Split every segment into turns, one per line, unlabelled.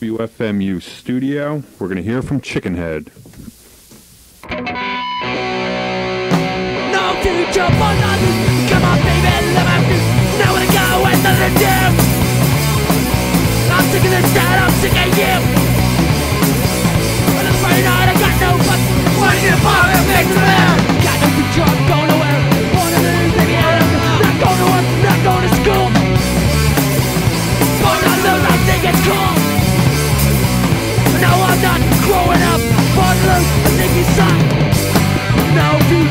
WFMU studio. We're going to hear from Chickenhead.
No future for nothing. Come on, baby, let me feet. Now I go and nothing to do. I'm sick of this town, I'm sick of you.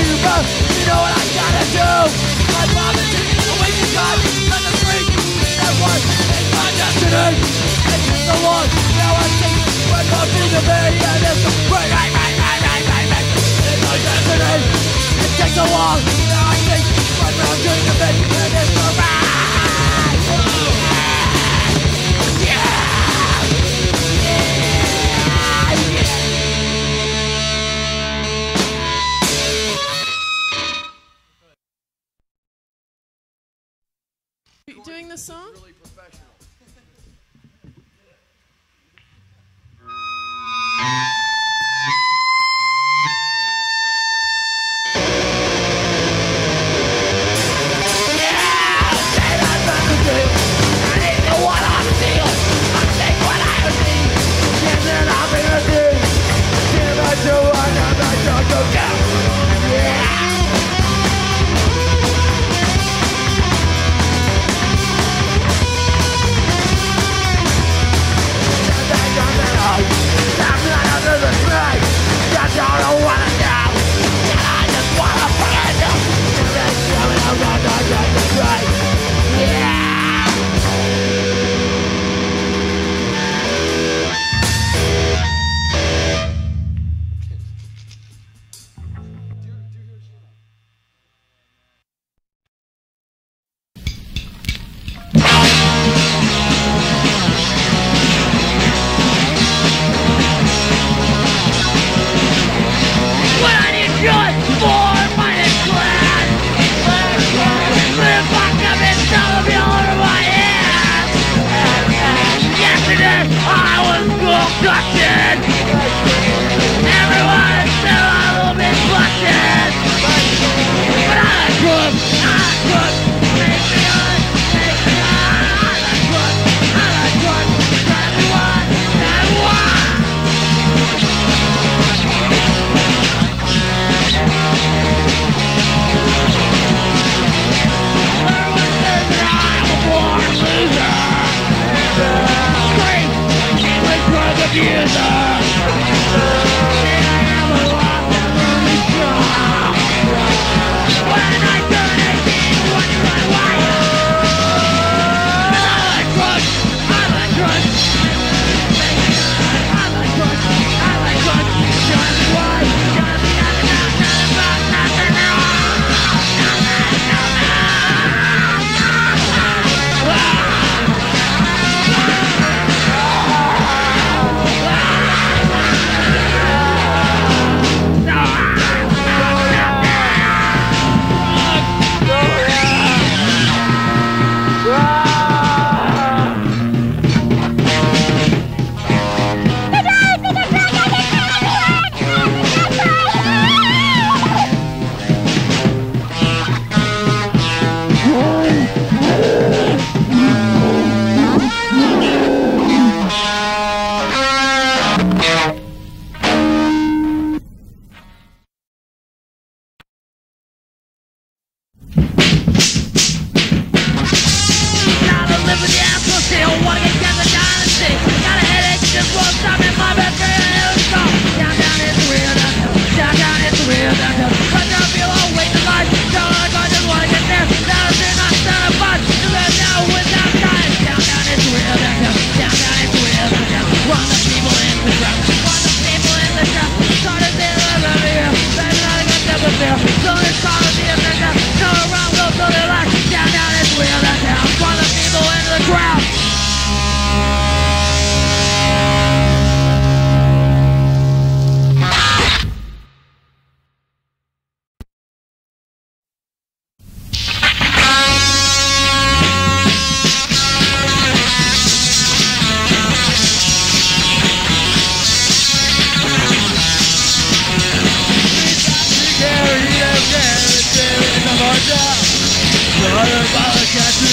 You know what I gotta do. I promise you The way you got And the free That one my destiny. This is the one Now I think We're going to the and It's the It's my destiny. It takes a while Now I think We're going to the and It's the song?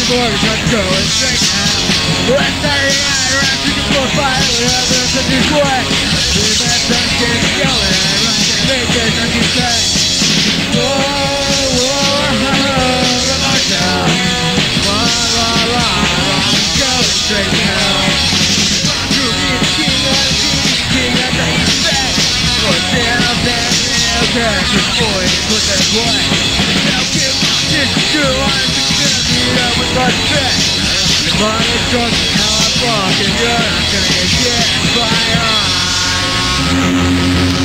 Mortgage, I'm going straight now. When 39, around 54, 5, whatever, such as what? Three men, don't get going, I run to make it, don't you say? Whoa, whoa, wah, I'm going straight now. The the the down, for boys, with this to I'm gonna with. The money drunk, how I'm fucking good, I'm gonna get by on.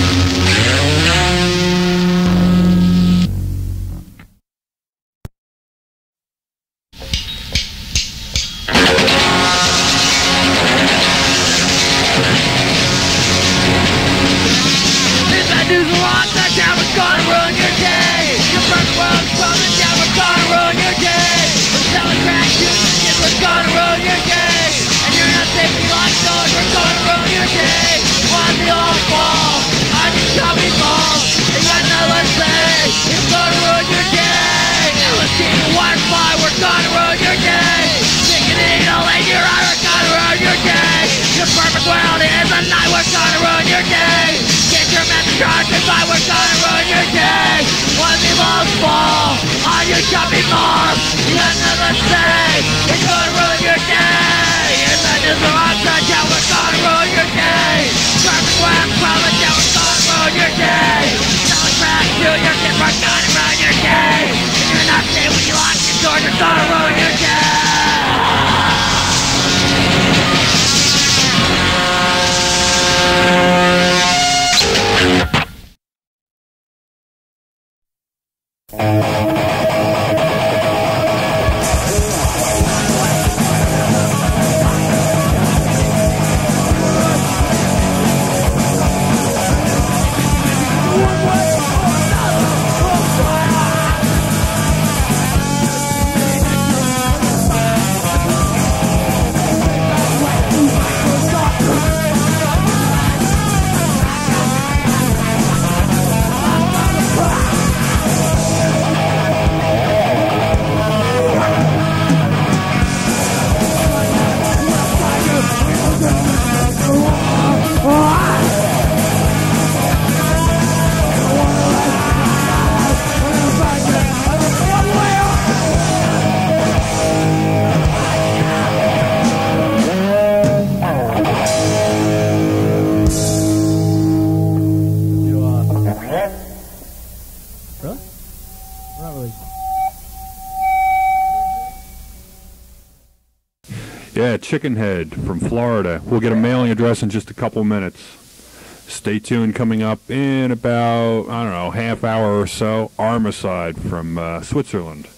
The we're gonna ruin your day. Yeah, we're gonna your day. Selling crack kids, we're gonna ruin your day. You're not safe when you lock your doors, we're gonna ruin your day.
Chickenhead from Florida. We'll get a mailing address in just a couple minutes. Stay tuned. Coming up in about I don't know half hour or so. Armicide from uh, Switzerland.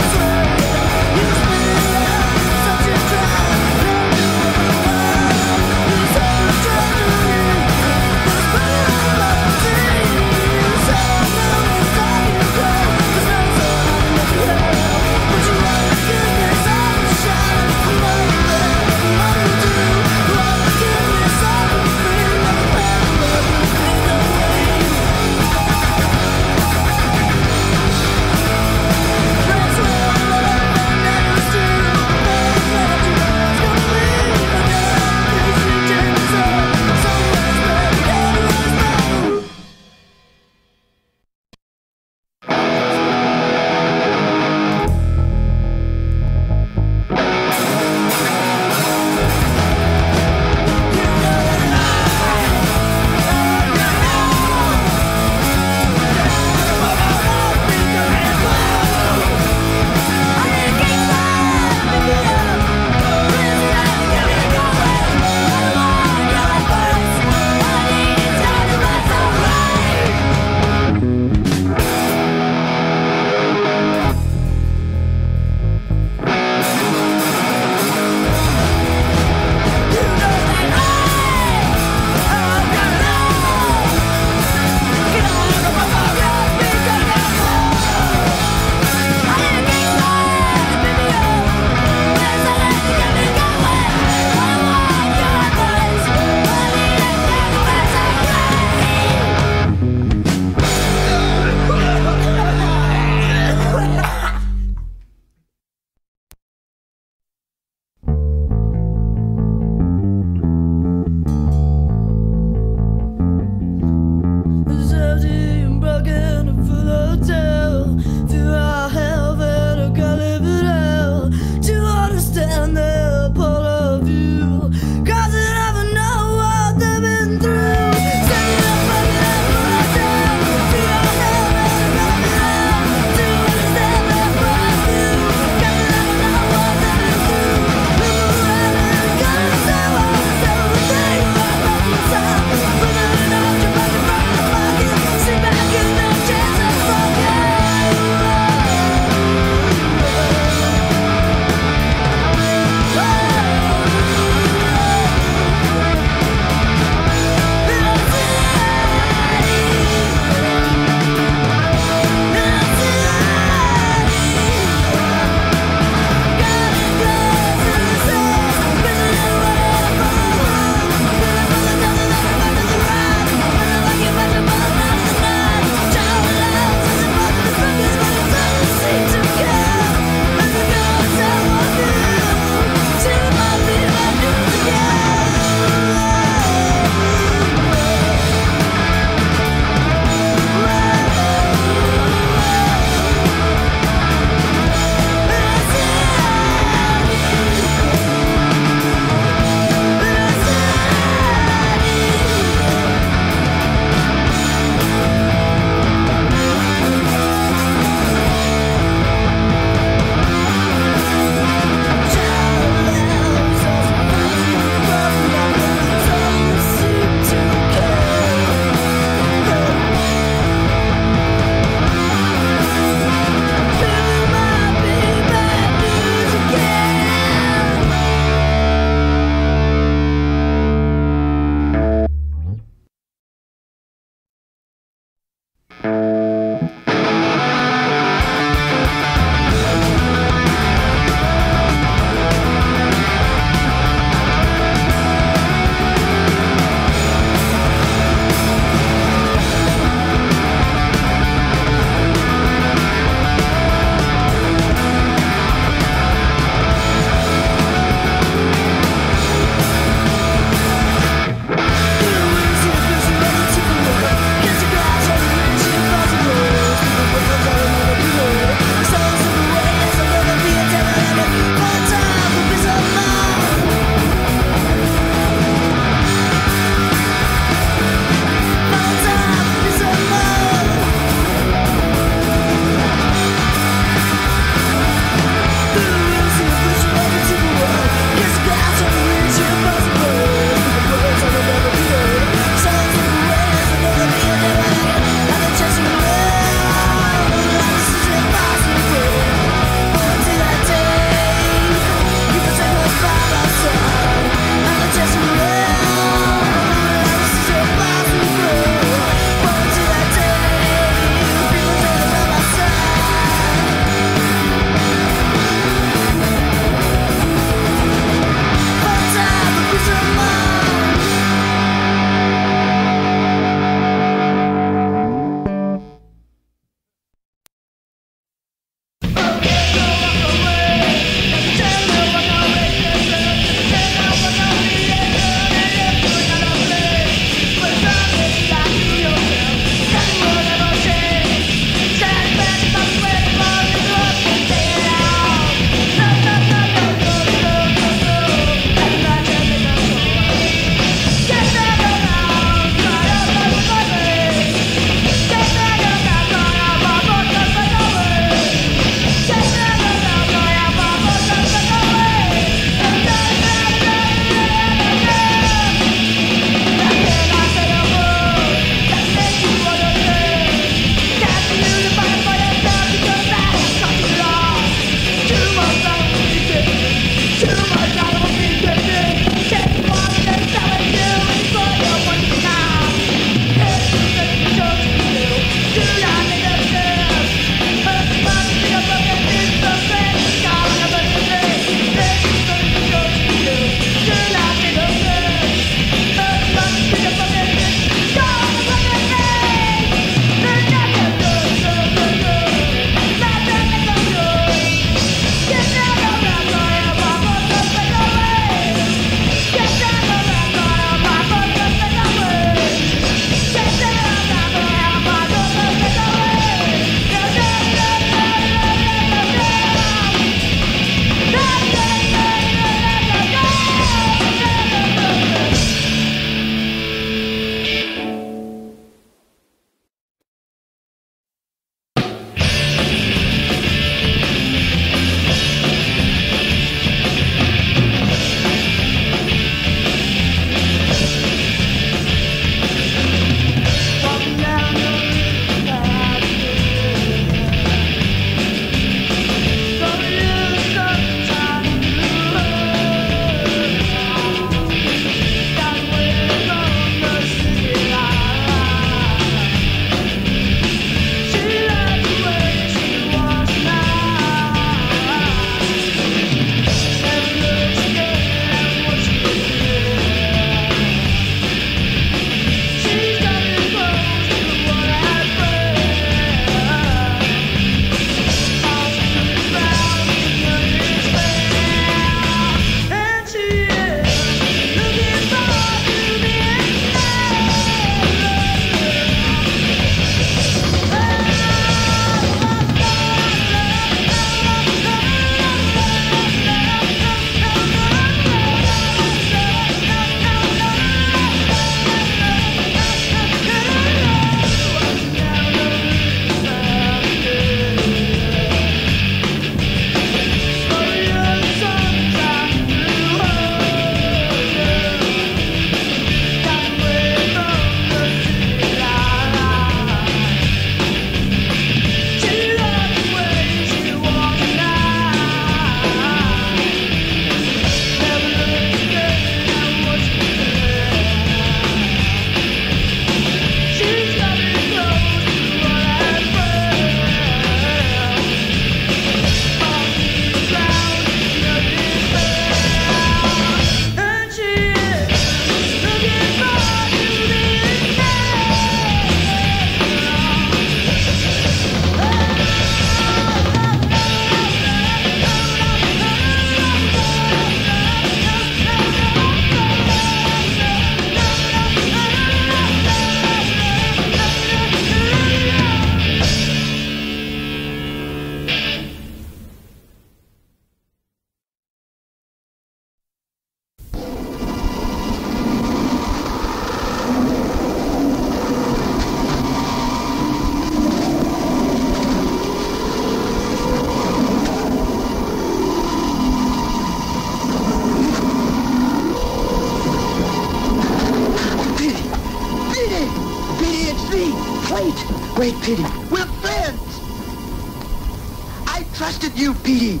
Trusted you, Petey.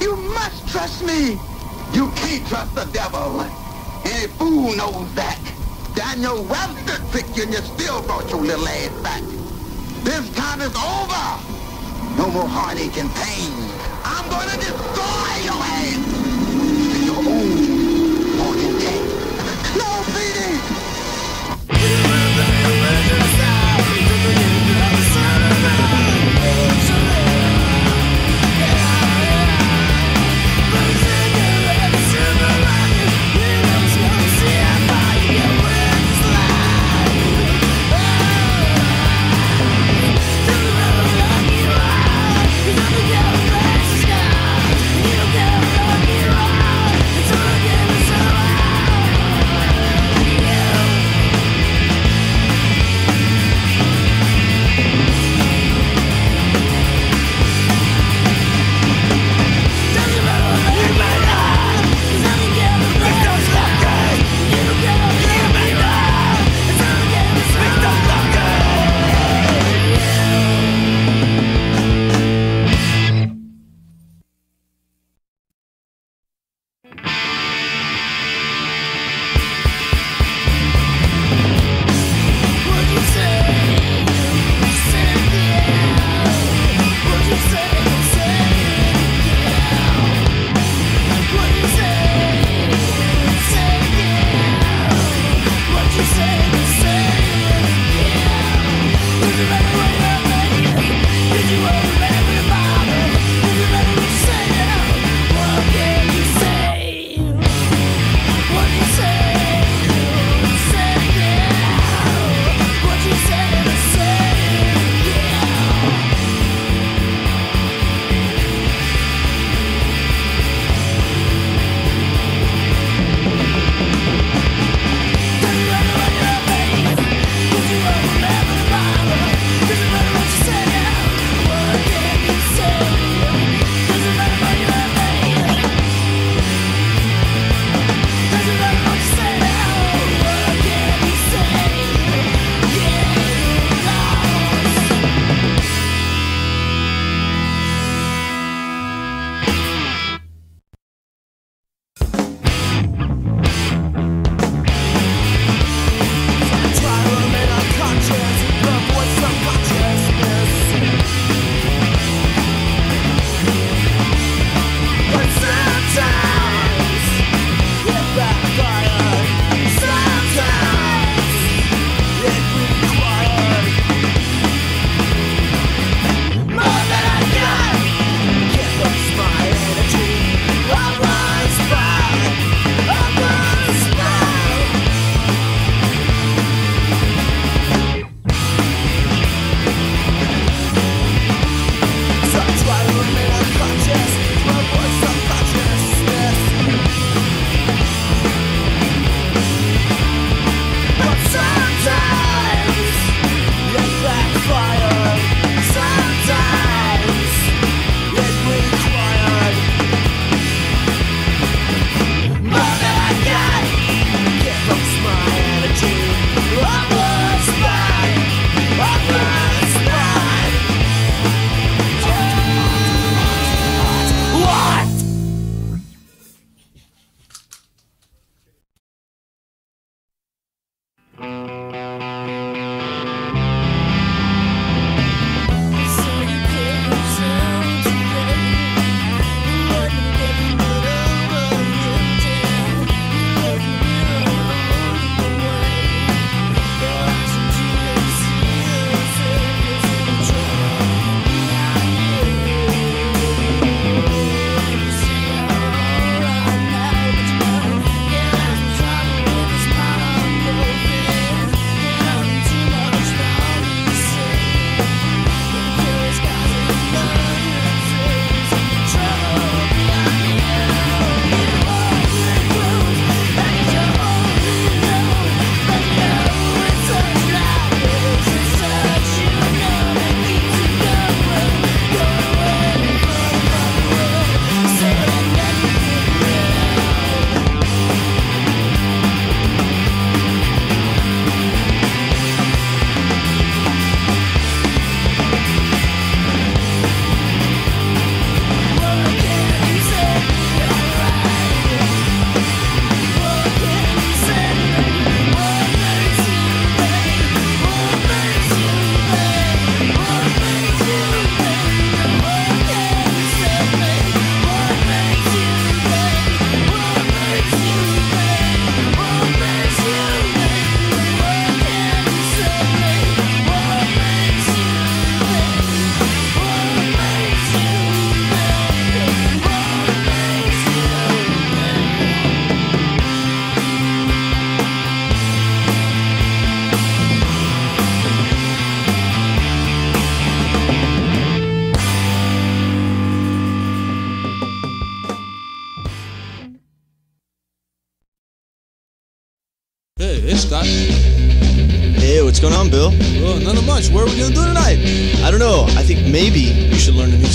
You must trust me.
You can't trust the devil. Any fool knows that. Daniel Webster tricked you and you still brought your little ass back. This time is over. No more heartache and pain. I'm gonna destroy your ass. To. No, Petey!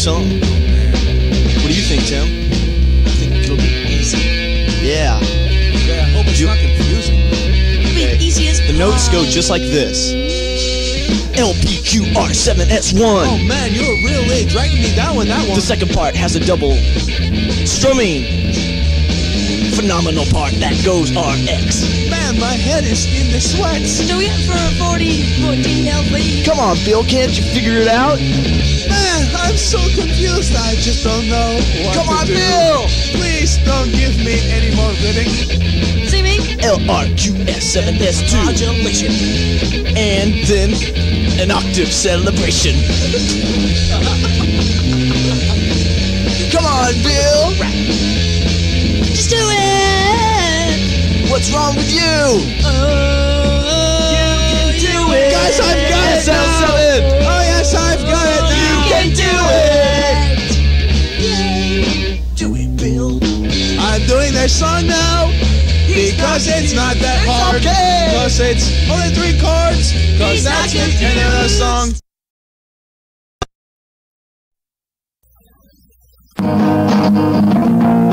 Song. What do you think, Tim?
I think it'll be easy.
Yeah.
Yeah, I hope it's
You-
not confusing.
Okay.
easy as
The notes go just like this.
Oh
LPQR7S1.
Oh man, you're really dragging me down with that one.
The second part has a double strumming. Phenomenal part that goes RX.
Man, my head is in the sweats.
Do it for a 40, 14 LP.
Come on, Bill, can't you figure it out?
Man, I'm so confused. I just don't know what
Come
to
on,
do.
Bill!
Please don't give me any more ribbing.
See me?
LRQS7S2.
Modulation.
And then an octave celebration. Come on, Bill!
Just do it.
What's wrong with you?
Oh, you can do it.
Guys, I've got it now. Doing this song now because it's not that hard. Because it's only three chords. Because that's the end of the song.
Chicken